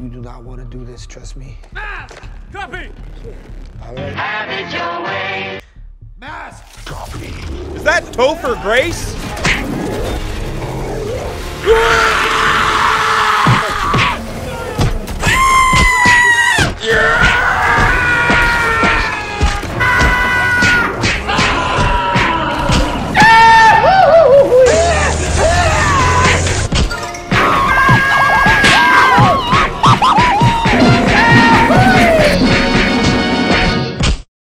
You do not want to do this, trust me. Mask! Copy! All right. Have it your way. Mask! Copy. Is that Topher Grace?